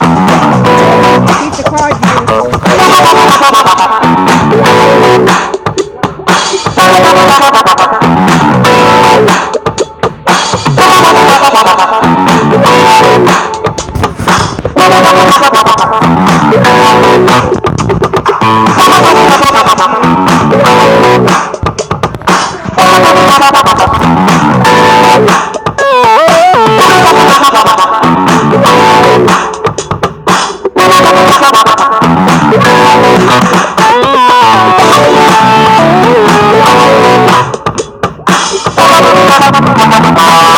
Beat the card here. Bye.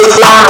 Islam